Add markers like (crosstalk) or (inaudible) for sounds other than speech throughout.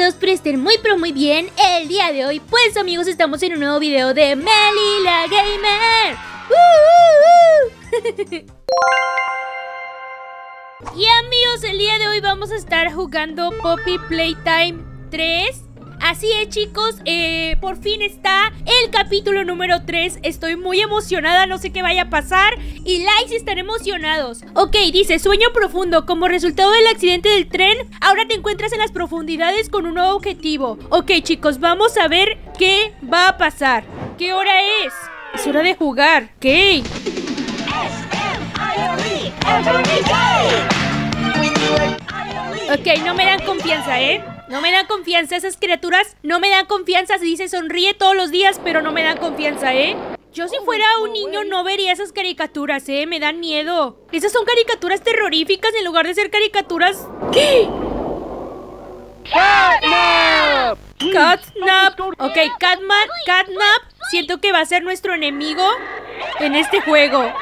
todos por muy pero muy bien el día de hoy. Pues amigos estamos en un nuevo video de Meli la Gamer. (laughs) Y amigos el día de hoy vamos a estar jugando Poppy Playtime 3 Así es chicos, eh, por fin está el capítulo número 3 Estoy muy emocionada, no sé qué vaya a pasar. Y likes están emocionados. Ok, dice, sueño profundo. Como resultado del accidente del tren Ahora te encuentras en las profundidades con un nuevo objetivo. Ok chicos, vamos a ver qué va a pasar. ¿Qué hora es? Es hora de jugar, ok. Ok, no me dan confianza, ¿eh? No me dan confianza, esas criaturas no me dan confianza. Se dice sonríe todos los días, pero no me dan confianza, ¿eh? Yo si fuera un niño no vería esas caricaturas, ¿eh? Me dan miedo. Esas son caricaturas terroríficas en lugar de ser caricaturas... ¿Qué? ¡Catnap! Catnap. Ok, Catman, Catnap. Siento que va a ser nuestro enemigo en este juego.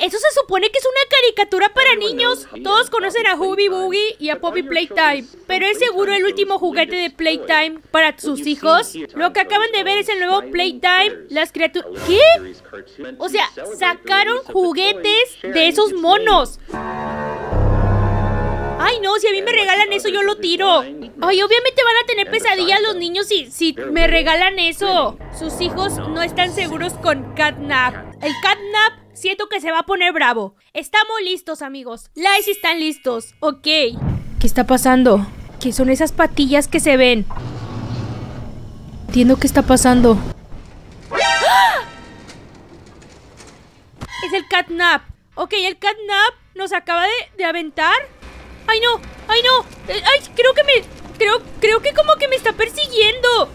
Eso se supone que es una caricatura para niños. Todos conocen a Hubby Boogie y a Poppy Playtime. Pero es seguro el último juguete de Playtime para sus hijos. Lo que acaban de ver es el nuevo Playtime. Las criaturas... ¿Qué? O sea, sacaron juguetes de esos monos. Ay, no, si a mí me regalan eso, yo lo tiro. Ay, obviamente van a tener pesadillas los niños si, si me regalan eso. Sus hijos no están seguros con Catnap. El Catnap siento que se va a poner bravo. Estamos listos, amigos. Lice están listos. Ok. ¿Qué está pasando? ¿Qué son esas patillas que se ven? Entiendo qué está pasando. ¡Ah! Es el catnap. Ok, el catnap nos acaba de, de aventar. ¡Ay, no! ¡Ay, no! Eh, ¡Ay, creo que me... Creo, creo que como que me está persiguiendo.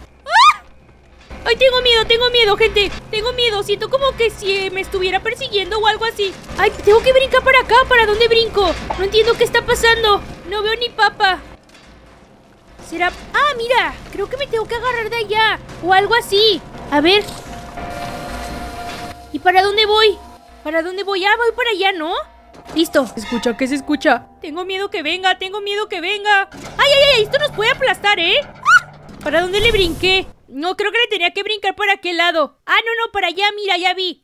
¡Ah! ¡Ay, tengo miedo, tengo miedo, gente! Tengo miedo, siento como que si me estuviera persiguiendo o algo así. ¡Ay, tengo que brincar para acá! ¿Para dónde brinco? No entiendo qué está pasando. No veo ni papa. ¿Será...? ¡Ah, mira! Creo que me tengo que agarrar de allá. O algo así. A ver. ¿Y para dónde voy? ¿Para dónde voy? Ah, voy para allá, ¿no? Listo. ¿Se escucha? ¿Qué se escucha? Tengo miedo que venga, tengo miedo que venga. ¡Ay, ay, ay! Esto nos puede aplastar, ¿eh? ¿Para dónde le brinqué? No, creo que le tenía que brincar por aquel lado. Ah, no, no, para allá, mira, ya vi.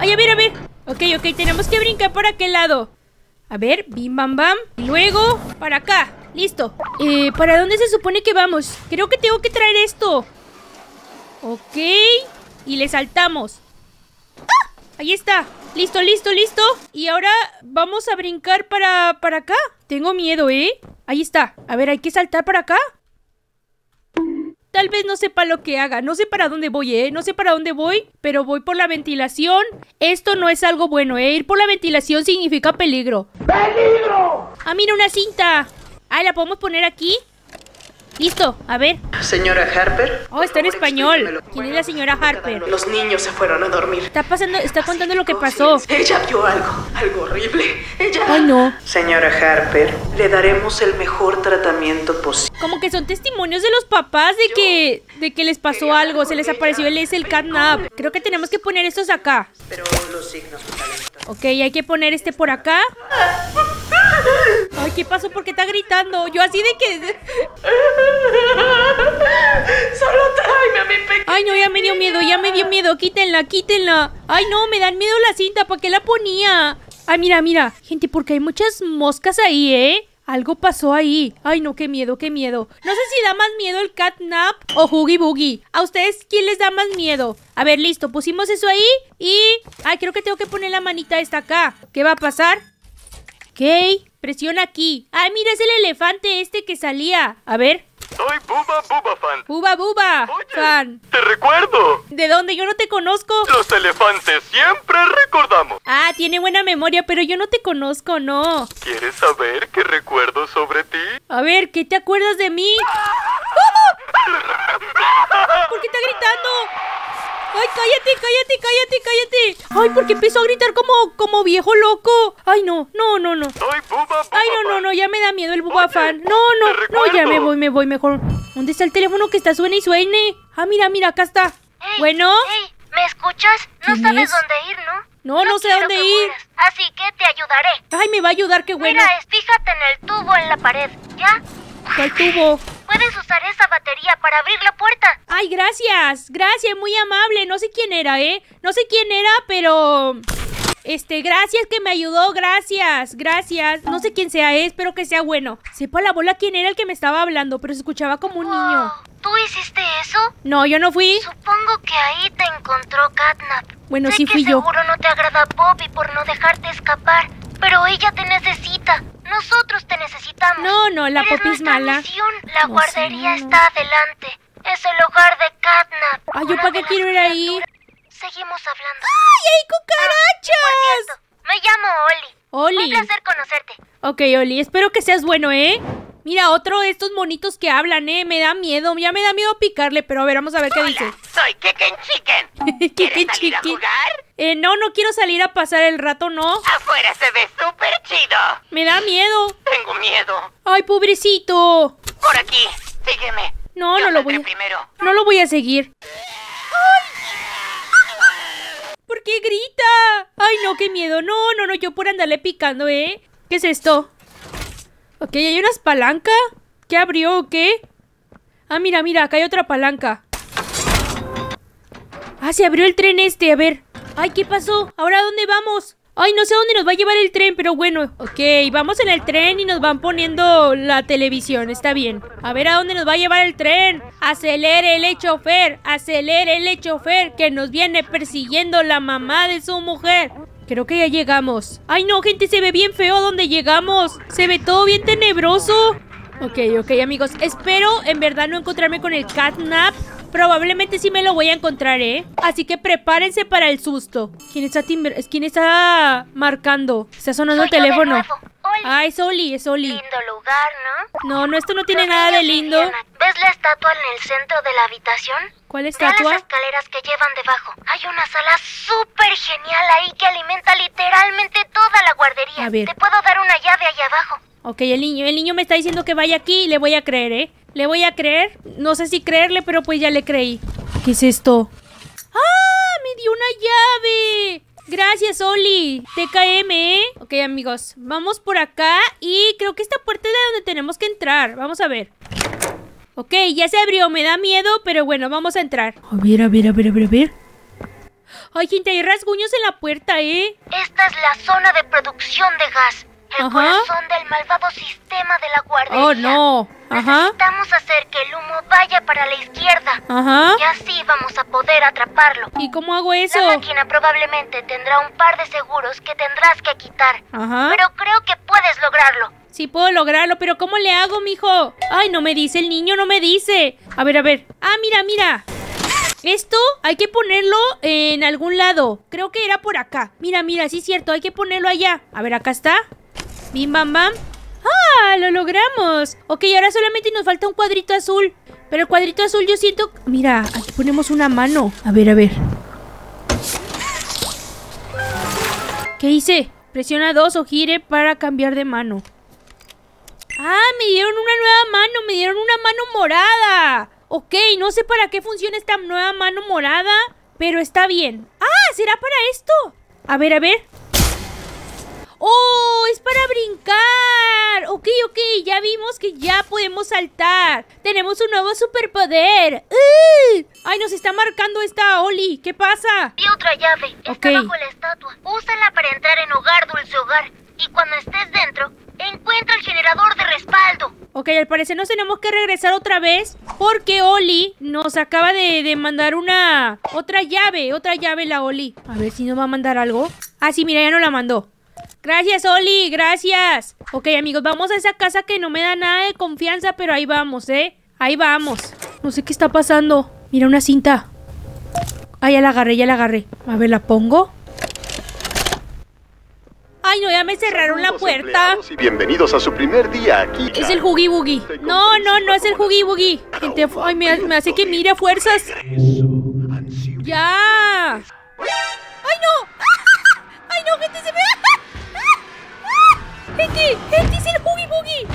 Ay, a ver, a ver. Ok, ok, tenemos que brincar por aquel lado. A ver, bim, bam, bam. Y luego, para acá. Listo. Eh, ¿para dónde se supone que vamos? Creo que tengo que traer esto. Ok. Y le saltamos. ¡Ah! Ahí está. Listo, listo, listo. Y ahora vamos a brincar para, para acá. Tengo miedo, ¿eh? Ahí está. A ver, hay que saltar para acá. Tal vez no sepa lo que haga. No sé para dónde voy, ¿eh? No sé para dónde voy, pero voy por la ventilación. Esto no es algo bueno, ¿eh? Ir por la ventilación significa peligro. ¡Peligro! Ah, mira, una cinta. Ah, ¿la podemos poner aquí? Listo, a ver. Señora Harper. Oh, está en español. ¿Quién es la señora Harper? Los niños se fueron a dormir. Está pasando, está contando lo que pasó. Ella vio algo, algo horrible. Ella. Ay, no. Señora Harper, le daremos el mejor tratamiento posible. Como que son testimonios de los papás de que, de que les pasó algo, se les apareció el es el catnap. Creo que tenemos que poner estos acá. Pero los signos. Ok, hay que poner este por acá. Ay, ¿qué pasó? ¿Por qué está gritando? Yo así de que... Solo tráeme a mi pequeño. Ay, no, ya me dio miedo, ya me dio miedo. Quítenla, quítenla. Ay, no, me dan miedo la cinta. ¿Para qué la ponía? Ay, mira, mira. Gente, porque hay muchas moscas ahí, ¿eh? Algo pasó ahí. Ay, no, qué miedo, qué miedo. No sé si da más miedo el catnap o Huggy Boogie. ¿A ustedes quién les da más miedo? A ver, listo, pusimos eso ahí y... Ay, creo que tengo que poner la manita esta acá. ¿Qué va a pasar? Ok, presiona aquí. Ay, mira, es el elefante este que salía. A ver. Soy Buba Buba Fan. Buba, buba. Oye. Fan. Te recuerdo. ¿De dónde? Yo no te conozco. Los elefantes siempre recordamos. Ah, tiene buena memoria, pero yo no te conozco, no. ¿Quieres saber qué recuerdo sobre ti? A ver, ¿qué te acuerdas de mí? (laughs) ¿Por qué está gritando? ¡Ay, cállate, cállate, cállate, cállate! ¡Ay, porque empezó a gritar como, como viejo loco! ¡Ay, no, no, no, no! Soy Buba ¡Ay, no, no, no! Ya me da miedo el Oye, bubafán. No, no, no, ya me voy, me voy mejor. ¿Dónde está el teléfono que está suene y suene? Ah, mira, mira, acá está. Ey, Bueno, ey, ¿me escuchas? No ¿Quién sabes es? dónde ir, ¿no? No, no, sé quiero dónde ir. mueras, así que te ayudaré. Ay, me va a ayudar, qué bueno. Mira, es- fíjate en el tubo en la pared, ¿ya? ¿Cuál tubo? Puedes usar esa batería para abrir la puerta. Ay, gracias. Gracias, muy amable. No sé quién era, ¿eh? No sé quién era, pero... Este, gracias que me ayudó, gracias, gracias. No sé quién sea, ¿eh? espero que sea bueno. Sepa la bola quién era el que me estaba hablando, pero se escuchaba como un niño. ¿Tú hiciste eso? No, yo no fui. Supongo que ahí te encontró Catnap. Bueno, sé sí que fui yo. seguro no te agrada Bobby por no dejarte escapar, pero ella te necesita. Nosotros te necesitamos. No, no, la Eres Poppy es nuestra mala. misión. La No, guardería sí, no. está adelante. Es el hogar de Catnap. Ay, ¿yo para qué quiero ir ahí? Seguimos hablando. ¡Ay, hay Por cucarachas! cierto, me llamo Oli. Oli. Un placer conocerte. Ok, Oli, espero que seas bueno, ¿eh? Mira, otro de estos monitos que hablan, ¿eh? Me da miedo, ya me da miedo picarle, pero a ver, vamos a ver qué dice. Soy Keken Chicken. (laughs) Chicken ¿Quieres salir a jugar? Eh, no, no quiero salir a pasar el rato, no. Afuera se ve súper chido. Me da miedo. Tengo miedo. Ay, pobrecito. Por aquí, sígueme. No, Yo no lo voy a... primero. No lo voy a seguir. ¿Por qué grita? Ay, no, qué miedo. No, no, no, yo por andarle picando, ¿eh? ¿Qué es esto? Ok, hay unas palanca. ¿Qué abrió o qué? Ah, mira, mira, acá hay otra palanca. Ah, se abrió el tren este, a ver. Ay, ¿qué pasó? ¿Ahora dónde vamos? Ay, no sé a dónde nos va a llevar el tren, pero bueno. Ok, vamos en el tren y nos van poniendo la televisión, está bien. A ver a dónde nos va a llevar el tren. Acelere el chofer, acelere el chofer, que nos viene persiguiendo la mamá de su mujer. Creo que ya llegamos. Ay, no, gente, se ve bien feo donde llegamos. Se ve todo bien tenebroso. Ok, ok, amigos. Espero en verdad no encontrarme con el catnap. Probablemente sí me lo voy a encontrar, ¿eh? Así que prepárense para el susto. ¿Quién está timbre? ¿Quién está marcando? Está sonando el Soy teléfono. Oli. Ah, es Oli, es Oli. Lindo lugar, ¿no? No, no, esto no tiene Los nada de lindo. vivían. ¿Ves la estatua en el centro de la habitación? ¿Cuál estatua? las escaleras que llevan debajo. Hay una sala súper genial ahí que alimenta literalmente toda la guardería. A ver. Te puedo dar una llave allá abajo. Ok, el niño, el niño me está diciendo que vaya aquí y le voy a creer, ¿eh? Le voy a creer. No sé si creerle, pero pues ya le creí. ¿Qué es esto? ¡Ah! ¡Me dio una llave! Gracias, Oli. TKM, ¿eh? Ok, amigos. Vamos por acá y creo que esta puerta es de donde tenemos que entrar. Vamos a ver. Ok, ya se abrió. Me da miedo, pero bueno, vamos a entrar. A ver, a ver, a ver, a ver, a ver. Ay, gente, hay rasguños en la puerta, ¿eh? Esta es la zona de producción de gas. El Ajá. corazón del malvado sistema de la guardería. Oh, no. Ajá. Necesitamos hacer que el humo vaya para la izquierda. Ajá. Y así vamos a poder atraparlo. ¿Y cómo hago eso? La máquina probablemente tendrá un par de seguros que tendrás que quitar. Ajá. Pero creo que puedes lograrlo. Sí puedo lograrlo, pero ¿cómo le hago, mijo? Ay, no me dice, el niño no me dice. A ver, a ver. Ah, mira, mira. Esto hay que ponerlo en algún lado. Creo que era por acá. Mira, mira, sí es cierto, hay que ponerlo allá. A ver, acá está. Bim, bam, bam. ¡Ah! ¡Lo logramos! Ok, ahora solamente nos falta un cuadrito azul. Pero el cuadrito azul yo siento... Mira, aquí ponemos una mano. A ver, a ver. ¿Qué hice? Presiona dos o gire para cambiar de mano. Ah, me dieron una nueva mano, me dieron una mano morada. Ok, no sé para qué funciona esta nueva mano morada, pero está bien. Ah, ¿será para esto? A ver, a ver. ¡Oh! ¡Es para brincar! Ok, ok, ya vimos que ya podemos saltar. Tenemos un nuevo superpoder. ¡Uh! ¡Ay, nos está marcando esta Oli! ¿Qué pasa? Y otra llave. Está bajo la estatua. Úsala para entrar en Hogar Dulce Hogar. Y cuando estés dentro, encuentra el generador de respaldo. Ok, al parecer nos tenemos que regresar otra vez porque Oli nos acaba de, de mandar una... Otra llave, otra llave la Oli. A ver si nos va a mandar algo. Ah, sí, mira, ya nos la mandó. Gracias, Oli, gracias. Ok, amigos, vamos a esa casa que no me da nada de confianza, pero ahí vamos, ¿eh? Ahí vamos. No sé qué está pasando. Mira, una cinta. Ah, ya la agarré, ya la agarré. A ver, ¿la pongo? Ay, no, ya me cerraron la puerta. Y bienvenidos a su primer día aquí. Es el Huggy Boogie. No, no, no es el Huggy Boogie. Gente, ay, me, me hace que mire a fuerzas. Ya. ¡Ay, no! (laughs) ¡Ay, no, gente, se me... ¡Gente! ¡Gente es el Huggy Boogie!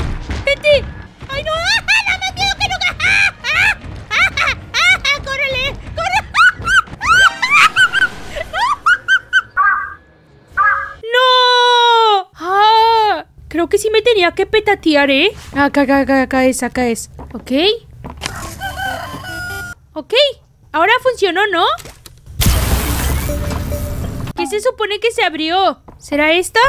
¡Gente! ¡Ay no! ¡Ah! ah ¡La más miedo que nunca! ¡Ah! ¡Ah! ¡Ah! ¡Ah! ah, ah (laughs) ¡No! ¡Ah! Creo que sí me tenía que petatear, ¿eh? Acá, acá, acá, acá es, acá es. ¿Ok? ¿Ok? Ahora funcionó, ¿no? ¿Qué se supone que se abrió? ¿Será esta?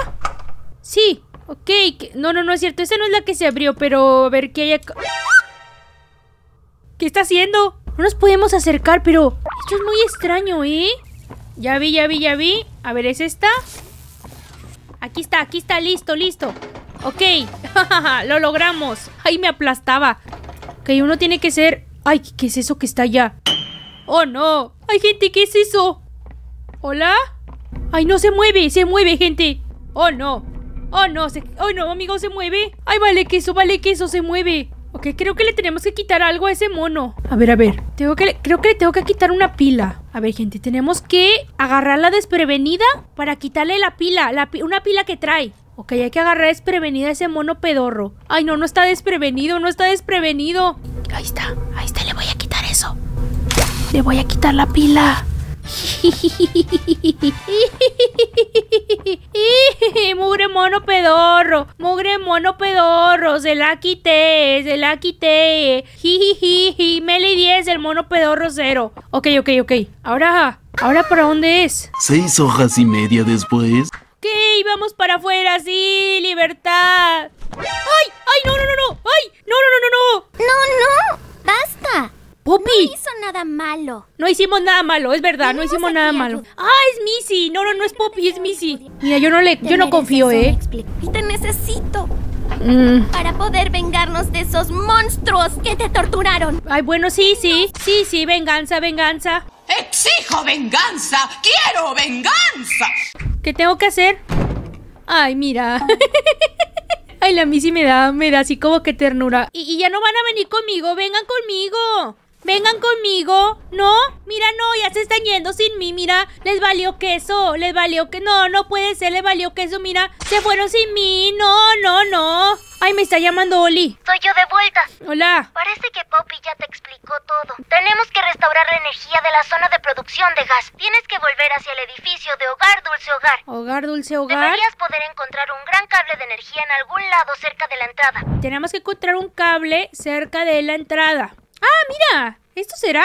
Sí, Ok. No, no, no es cierto. Esa no es la que se abrió, pero a ver qué hay acá. ¿Qué está haciendo? No nos podemos acercar, pero esto es muy extraño, ¿eh? Ya vi, ya vi, ya vi. A ver, ¿es esta? Aquí está, aquí está, listo, listo. Ok, (laughs) lo logramos. Ay, me aplastaba. Ok, uno tiene que ser... Ay, ¿qué es eso que está allá? Oh, no. Ay, gente, ¿qué es eso? ¿Hola? Ay, no se mueve, se mueve, gente. Oh, no. Oh, no. Oh, no, amigo, se mueve. Ay, vale queso, vale queso, se mueve. Ok, creo que le tenemos que quitar algo a ese mono. A ver, a ver. Tengo que, creo que le tengo que quitar una pila. A ver, gente, tenemos que agarrarla desprevenida para quitarle la pila, la una pila que trae. Ok, hay que agarrar desprevenida a ese mono pedorro. Ay, no, no está desprevenido, no está desprevenido. Ahí está, ahí está, le voy a quitar eso. Le voy a quitar la pila. (laughs) Mugre mono pedorro, mugre mono pedorro, se la quité, se la quité. Jijiji, Meli 10, el mono pedorro cero. Ok, ok, ok. Ahora, ahora para dónde es? Seis hojas y media después. Ok, vamos para afuera, sí, libertad. Malo. No hicimos nada malo, es verdad, no hicimos nada malo. ¡Ah, es Missy! No, no, no es Poppy, es Missy. Mira, yo no le, yo no confío, ¿eh? explicación. Te necesito Mm. para poder vengarnos de esos monstruos que te torturaron. Ay, bueno, sí, sí, sí, sí, venganza, venganza. ¡Exijo venganza! ¡Quiero venganza! ¿Qué tengo que hacer? Ay, mira. (laughs) Ay, la Missy me da, me da así como que ternura. Y, y ya no van a venir conmigo, vengan conmigo. Vengan conmigo. No, mira, no, ya se están yendo sin mí, mira. Les valió queso, les valió que... No, no puede ser, les valió queso, mira. Se fueron sin mí, no, no, no. Ay, me está llamando Oli. Soy yo de vuelta. Hola. Parece que Poppy ya te explicó todo. Tenemos que restaurar la energía de la zona de producción de gas. Tienes que volver hacia el edificio de Hogar Dulce Hogar. Hogar, dulce hogar. Deberías poder encontrar un gran cable de energía en algún lado cerca de la entrada. Tenemos que encontrar un cable cerca de la entrada. ¡Ah, mira! ¿Esto será?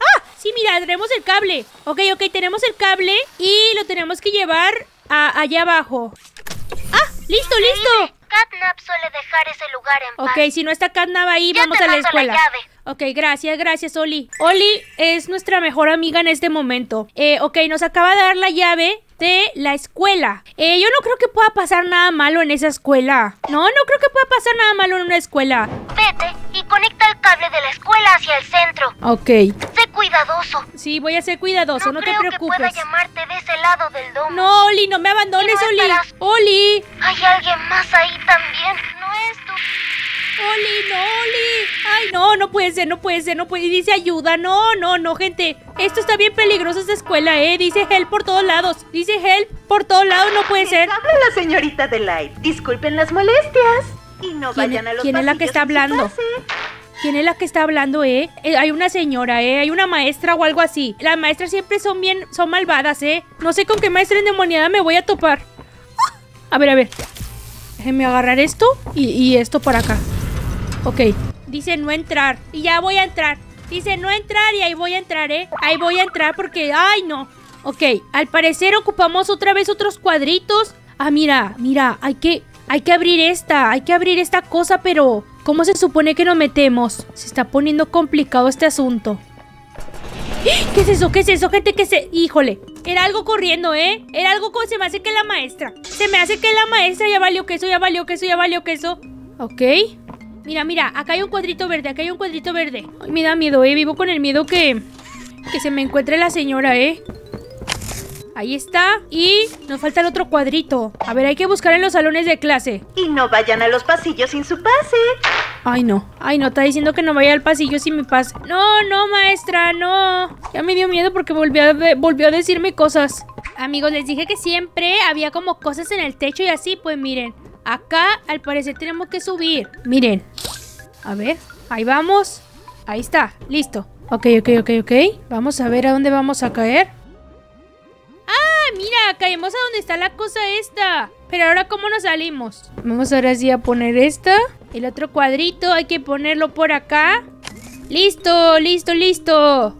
¡Ah! Sí, mira, tenemos el cable. Ok, ok, tenemos el cable y lo tenemos que llevar a allá abajo. ¡Ah! ¡Listo, listo! Catnap suele dejar ese lugar en paz. Ok, si no está Catnap ahí, Ya vamos te a la la escuela. llave. Ok, gracias, gracias, Oli. Oli es nuestra mejor amiga en este momento. Eh, ok, nos acaba de dar la llave de la escuela. Eh, yo no creo que pueda pasar nada malo en esa escuela. No, no creo que pueda pasar nada malo en una escuela. Vete y conecta el cable de la escuela hacia el centro. Ok. Sé cuidadoso. Sí, voy a ser cuidadoso, no, no, te creo que preocupes. pueda llamarte lado del domo. No, Oli, no me abandones, Y no Oli. estarás- Oli, Hay alguien más ahí también. No es tu... Oli, no, Oli. Ay, no, no puede ser, no puede ser, no puede. Dice ayuda, no, no, no, gente. Esto está bien peligroso esta escuela, ¿eh? Dice help por todos lados. Dice help por todos lados, no puede ser. Habla la señorita Delight. Disculpen las molestias. Y no ¿Quién- vayan a los quién es la que está hablando? ¿Quién es la que está hablando, eh? Eh, Hay una señora, ¿eh? Hay una maestra o algo así. Las maestras siempre son bien, son malvadas, ¿eh? No sé con qué maestra endemoniada me voy a topar. A ver, a ver. Déjenme agarrar esto y, y esto para acá. Ok. Dice no entrar. Y ya voy a entrar. Dice no entrar y ahí voy a entrar, ¿eh? Ahí voy a entrar porque... ¡Ay, no! Ok. Al parecer ocupamos otra vez otros cuadritos. Ah, mira, mira. Hay que... Hay que abrir esta. Hay que abrir esta cosa, pero... ¿Cómo se supone que nos metemos? Se está poniendo complicado este asunto. ¿Qué es eso? ¿Qué es eso, gente? ¿Qué se...? Híjole. Era algo corriendo, ¿eh? Era algo como se me hace que la maestra. Se me hace que la maestra ya valió queso, ya valió queso, ya valió queso. Ok. Mira, mira, acá hay un cuadrito verde, acá hay un cuadrito verde. Ay, me da miedo, ¿eh? Vivo con el miedo que... Que se me encuentre la señora, ¿eh? Ahí está. Y nos falta el otro cuadrito. A ver, hay que buscar en los salones de clase. Y no vayan a los pasillos sin su pase. Ay, no. Ay, no. Está diciendo que no vaya al pasillo sin mi pase. No, no, maestra, no. Ya me dio miedo porque volvió a, de- volvió a decirme cosas. Amigos, les dije que siempre había como cosas en el techo y así. Pues miren. Acá, al parecer, tenemos que subir. Miren. A ver. Ahí vamos. Ahí está. Listo. Ok, ok, ok, ok. Vamos a ver a dónde vamos a caer. ¡Ah, mira, caemos a donde está la cosa esta. Pero ahora, ¿cómo nos salimos? Vamos ahora sí a poner esta. El otro cuadrito hay que ponerlo por acá. Listo, listo, listo.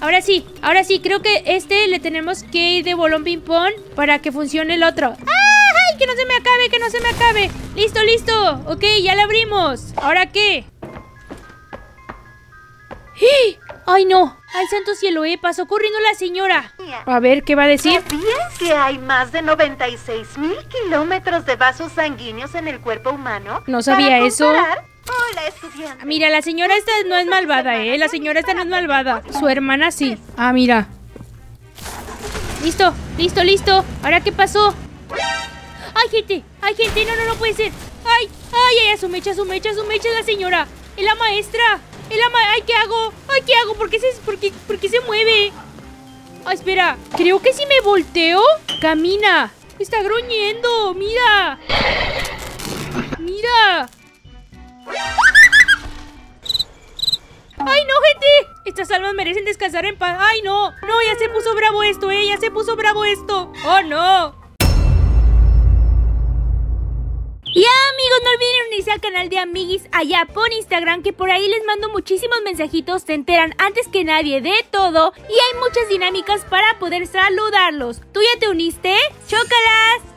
Ahora sí, ahora sí, creo que este le tenemos que ir de bolón ping-pong para que funcione el otro. ¡Ay! Que no se me acabe, que no se me acabe. Listo, listo. Ok, ya lo abrimos. ¿Ahora qué? ¡Eh! ¡Ay, no! ¡Ay, santo cielo, eh! Pasó corriendo la señora. A ver, ¿qué va a decir? ¿Sabías que hay más de 96 mil kilómetros de vasos sanguíneos en el cuerpo humano? No sabía eso. Hola, estudiante. Mira, la señora esta no es malvada, ¿eh? La señora esta no es malvada. Su hermana sí. Ah, mira. Listo, listo, listo. ¿Ahora qué pasó? ¡Ay, gente! ¡Ay, gente! No, no, no puede ser. ¡Ay! ¡Ay, ay! Su mecha, su mecha, su mecha la señora. ¡Es la maestra! ¡Es la ma... ¡Ay, qué hago! ¡Ay, qué hago! ¿Por qué se, por qué, se mueve? ¡Ay, espera! Creo que si me volteo, camina. Está gruñendo. ¡Mira! ¡Mira! ¡Ay, no, gente! Estas almas merecen descansar en paz. ¡Ay, no! No, ya se puso bravo esto, ¿eh? Ya se puso bravo esto. ¡Oh, no! Unirse al canal de Amiguis allá por Instagram, que por ahí les mando muchísimos mensajitos, se enteran antes que nadie de todo y hay muchas dinámicas para poder saludarlos. ¿Tú ya te uniste? ¡Chócalas!